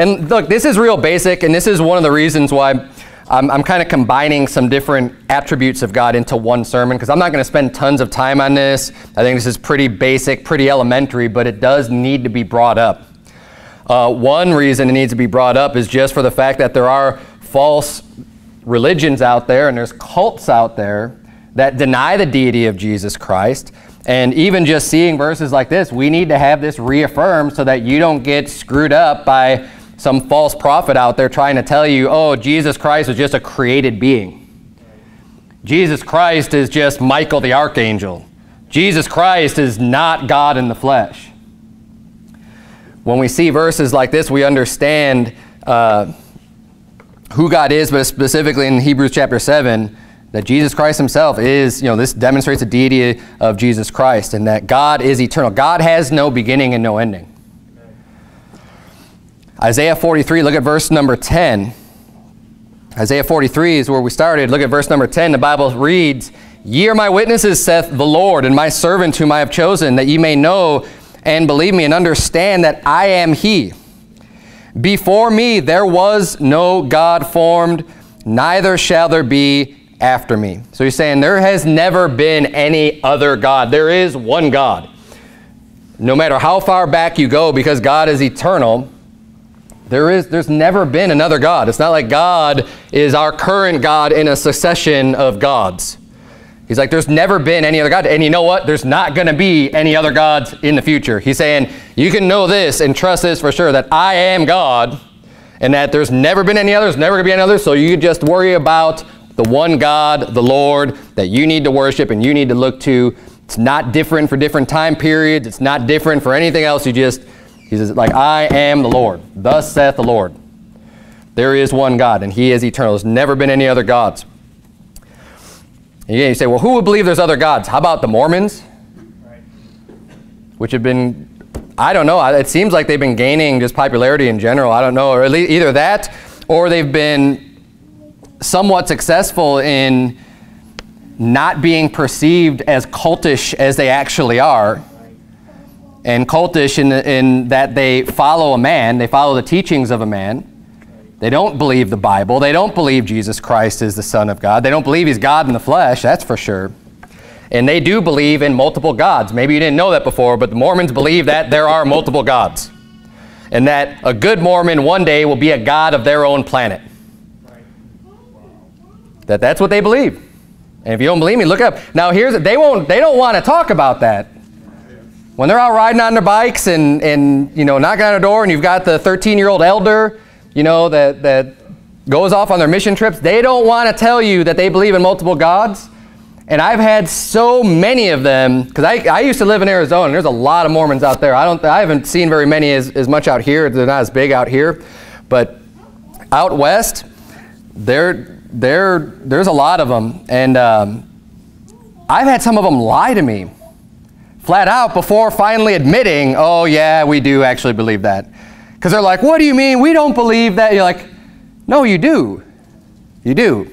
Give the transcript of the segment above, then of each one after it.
And look, this is real basic, and this is one of the reasons why I'm, I'm kind of combining some different attributes of God into one sermon, because I'm not going to spend tons of time on this. I think this is pretty basic, pretty elementary, but it does need to be brought up. Uh, one reason it needs to be brought up is just for the fact that there are false religions out there and there's cults out there that deny the deity of Jesus Christ. And even just seeing verses like this, we need to have this reaffirmed so that you don't get screwed up by some false prophet out there trying to tell you, oh, Jesus Christ was just a created being. Jesus Christ is just Michael the archangel. Jesus Christ is not God in the flesh. When we see verses like this, we understand uh, who God is, but specifically in Hebrews chapter 7, that Jesus Christ himself is, you know, this demonstrates the deity of Jesus Christ and that God is eternal. God has no beginning and no ending. Isaiah 43, look at verse number 10. Isaiah 43 is where we started. Look at verse number 10. The Bible reads, Ye are my witnesses, saith the Lord, and my servant whom I have chosen, that ye may know and believe me and understand that I am he. Before me there was no God formed, neither shall there be after me. So he's saying there has never been any other God. There is one God. No matter how far back you go, because God is eternal, there is, there's never been another God. It's not like God is our current God in a succession of gods. He's like, there's never been any other God. And you know what? There's not going to be any other gods in the future. He's saying, you can know this and trust this for sure, that I am God, and that there's never been any others, never going to be any others. So you just worry about the one God, the Lord, that you need to worship and you need to look to. It's not different for different time periods. It's not different for anything else. You just, he says, like, I am the Lord. Thus saith the Lord. There is one God, and he is eternal. There's never been any other gods. Again, you say, well, who would believe there's other gods? How about the Mormons? Which have been, I don't know, it seems like they've been gaining just popularity in general. I don't know, or either that, or they've been somewhat successful in not being perceived as cultish as they actually are. And cultish in, in that they follow a man, they follow the teachings of a man. They don't believe the Bible. They don't believe Jesus Christ is the Son of God. They don't believe he's God in the flesh, that's for sure. And they do believe in multiple gods. Maybe you didn't know that before, but the Mormons believe that there are multiple gods. And that a good Mormon one day will be a god of their own planet. That that's what they believe. And if you don't believe me, look up. Now here's it, they won't they don't want to talk about that. When they're out riding on their bikes and, and you know knocking on a door and you've got the 13-year-old elder, you know, that, that goes off on their mission trips, they don't want to tell you that they believe in multiple gods. And I've had so many of them, because I, I used to live in Arizona, and there's a lot of Mormons out there. I, don't, I haven't seen very many as, as much out here. They're not as big out here. But out west, they're, there, there's a lot of them. And um, I've had some of them lie to me flat out before finally admitting, oh, yeah, we do actually believe that. Because they're like, what do you mean? We don't believe that. You're like, no, you do. You do.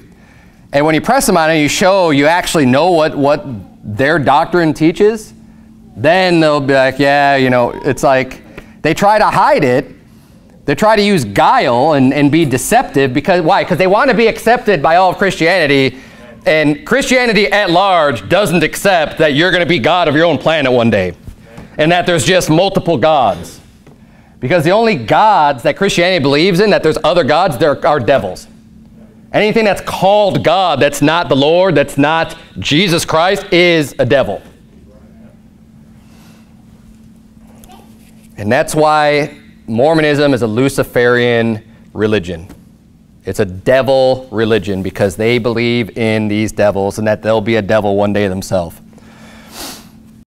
And when you press them on it, you show you actually know what, what their doctrine teaches, then they'll be like, yeah, you know, it's like they try to hide it they try to use guile and, and be deceptive because why? Because they want to be accepted by all of Christianity. And Christianity at large doesn't accept that you're going to be God of your own planet one day. And that there's just multiple gods. Because the only gods that Christianity believes in, that there's other gods, there are devils. Anything that's called God, that's not the Lord, that's not Jesus Christ, is a devil. And that's why Mormonism is a Luciferian religion. It's a devil religion because they believe in these devils and that they'll be a devil one day themselves.